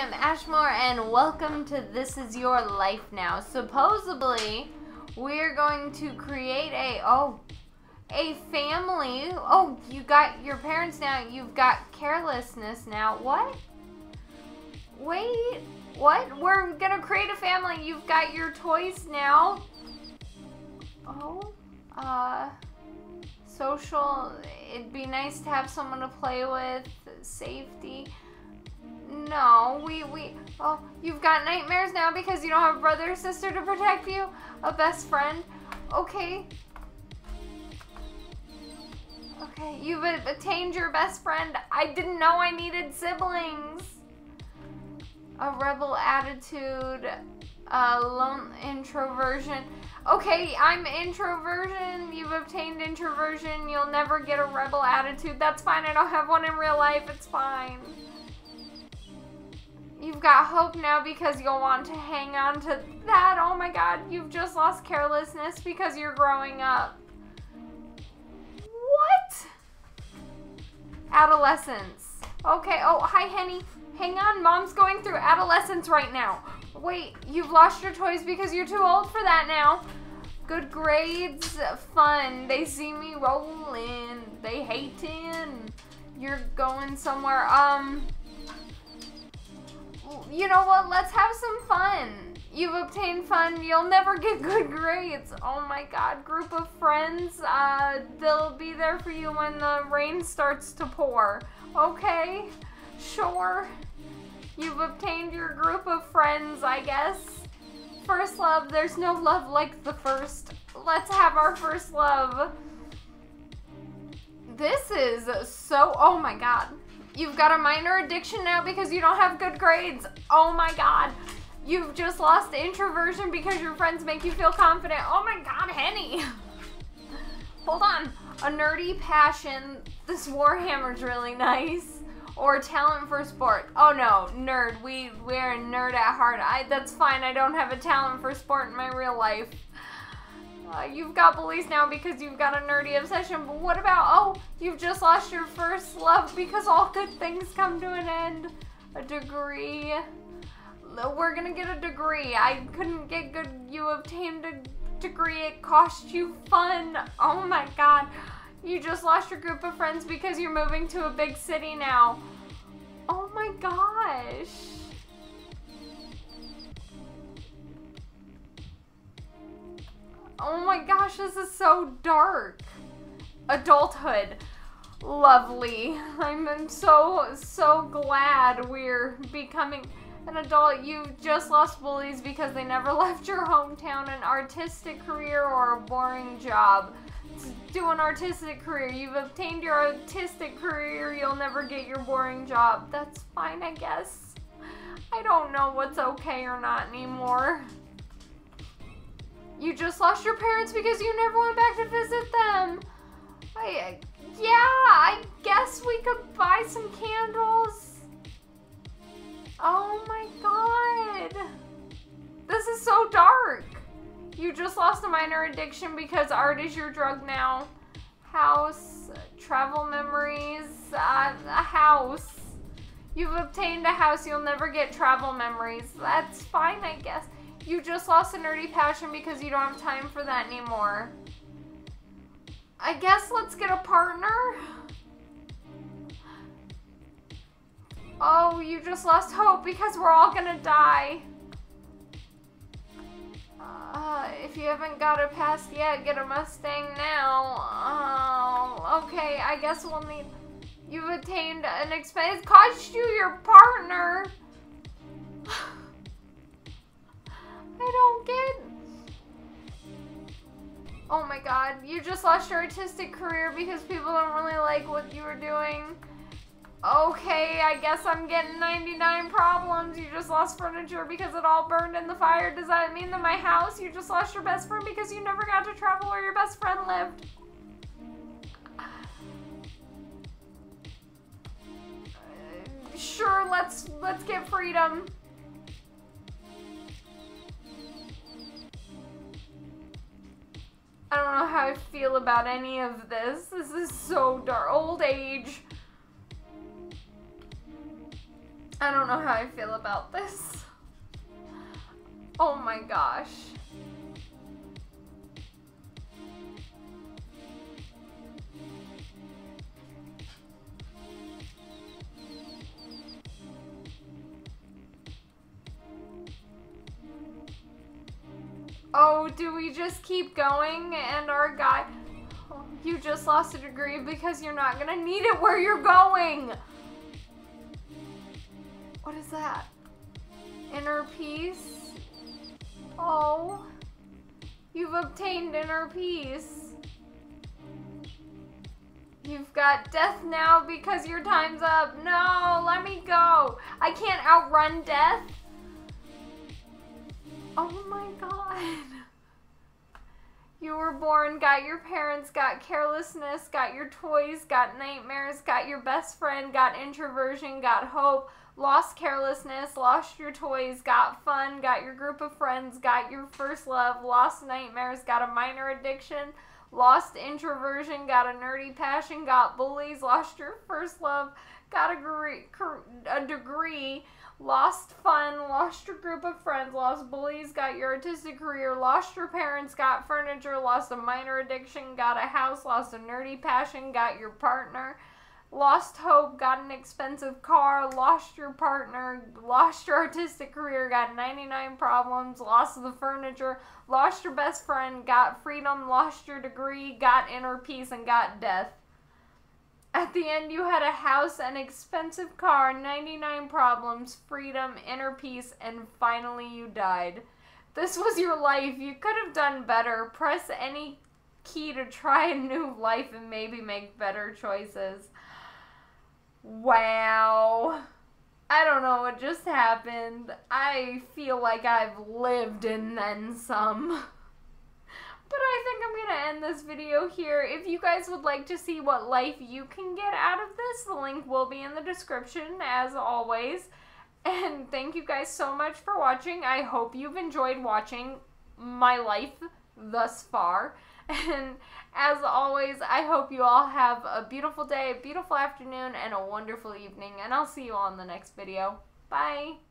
am Ashmore, and welcome to This Is Your Life Now. Supposedly, we're going to create a oh, a family. Oh, you got your parents now. You've got carelessness now. What? Wait, what? We're gonna create a family. You've got your toys now. Oh, uh, social. It'd be nice to have someone to play with. Safety. No, we, we, oh, you've got nightmares now because you don't have a brother or sister to protect you? A best friend? Okay. Okay, you've attained your best friend. I didn't know I needed siblings. A rebel attitude, a lone introversion. Okay, I'm introversion. You've obtained introversion. You'll never get a rebel attitude. That's fine. I don't have one in real life. It's fine. You've got hope now because you'll want to hang on to that. Oh my god, you've just lost carelessness because you're growing up. What? Adolescence. Okay, oh, hi, Henny. Hang on, mom's going through adolescence right now. Wait, you've lost your toys because you're too old for that now. Good grades, fun. They see me rolling. They hating. You're going somewhere. Um, you know what? Let's have some fun. You've obtained fun. You'll never get good grades. Oh my god. Group of friends. Uh, they'll be there for you when the rain starts to pour. Okay? Sure. You've obtained your group of friends, I guess. First love. There's no love like the first. Let's have our first love. This is so. Oh my god. You've got a minor addiction now because you don't have good grades. Oh my god. You've just lost introversion because your friends make you feel confident. Oh my god, Henny. Hold on. A nerdy passion. This Warhammer's really nice. Or talent for sport. Oh no, nerd. We we're a nerd at heart. I that's fine. I don't have a talent for sport in my real life. Uh, you've got bullies now because you've got a nerdy obsession, but what about, oh, you've just lost your first love because all good things come to an end. A degree. We're gonna get a degree. I couldn't get good, you obtained a degree, it cost you fun. Oh my god. You just lost your group of friends because you're moving to a big city now. Oh my gosh. Oh my gosh, this is so dark. Adulthood. Lovely. I'm so, so glad we're becoming an adult. You've just lost bullies because they never left your hometown, an artistic career, or a boring job. Do an artistic career. You've obtained your artistic career, you'll never get your boring job. That's fine, I guess. I don't know what's okay or not anymore. You just lost your parents because you never went back to visit them. I, yeah, I guess we could buy some candles. Oh my god. This is so dark. You just lost a minor addiction because art is your drug now. House, travel memories, uh, a house. You've obtained a house, you'll never get travel memories. That's fine, I guess. You just lost a nerdy passion because you don't have time for that anymore. I guess let's get a partner. Oh, you just lost hope because we're all gonna die. Uh, if you haven't got a pass yet, get a Mustang now. Oh, okay, I guess we'll need... You've attained an expense. Cost you your partner. I don't get... Oh my god, you just lost your artistic career because people don't really like what you were doing. Okay, I guess I'm getting 99 problems. You just lost furniture because it all burned in the fire. Does that mean that my house, you just lost your best friend because you never got to travel where your best friend lived? Sure, let's let's get freedom. How I feel about any of this. This is so dark. Old age. I don't know how I feel about this. Oh my gosh. Oh, do we just keep going and our guy... You just lost a degree because you're not gonna need it where you're going! What is that? Inner peace? Oh. You've obtained inner peace. You've got death now because your time's up. No, let me go. I can't outrun death. Oh my god. You were born, got your parents, got carelessness, got your toys, got nightmares, got your best friend, got introversion, got hope, lost carelessness, lost your toys, got fun, got your group of friends, got your first love, lost nightmares, got a minor addiction, lost introversion, got a nerdy passion, got bullies, lost your first love, got a degree, a degree lost fun, lost your group of friends, lost bullies, got your artistic career, lost your parents, got furniture, lost a minor addiction, got a house, lost a nerdy passion, got your partner, lost hope, got an expensive car, lost your partner, lost your artistic career, got 99 problems, lost the furniture, lost your best friend, got freedom, lost your degree, got inner peace, and got death. At the end, you had a house, an expensive car, 99 problems, freedom, inner peace, and finally you died. This was your life. You could have done better. Press any key to try a new life and maybe make better choices. Wow. I don't know what just happened. I feel like I've lived and then some. But I think I'm going to end this video here. If you guys would like to see what life you can get out of this, the link will be in the description as always. And thank you guys so much for watching. I hope you've enjoyed watching my life thus far. And as always, I hope you all have a beautiful day, a beautiful afternoon, and a wonderful evening. And I'll see you all in the next video. Bye!